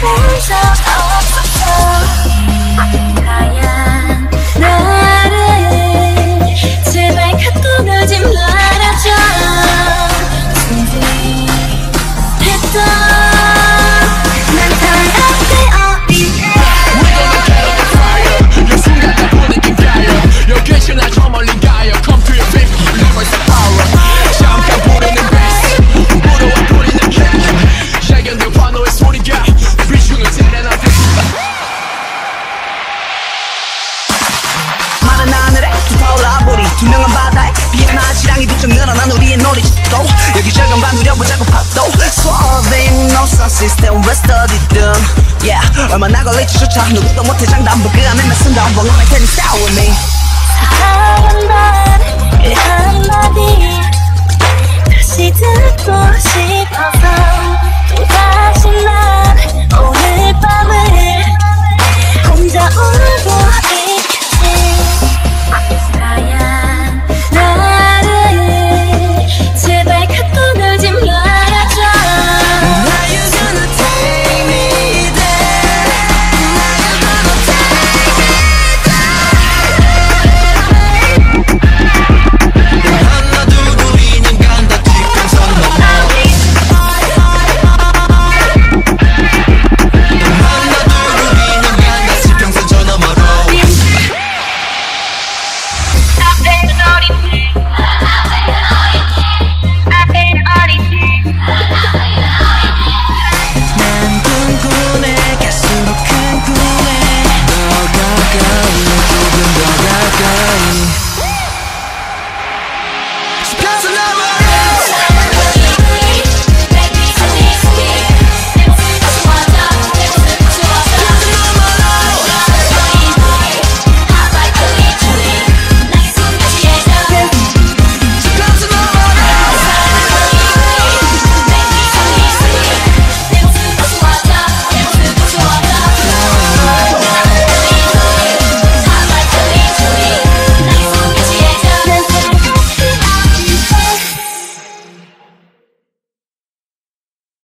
分手 투명한 바다에 비엔나 지랑이 부쩍 늘어난 우리의 놀이터 여기저기 반두려보자고 파도. Solving no sound system we're study든 Yeah 얼마나 걸릴지조차 누구도 못해 그 안에 나 순간 벙어할 테니 me 사랑한다